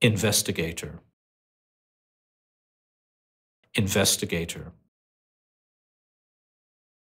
investigator. Investigator.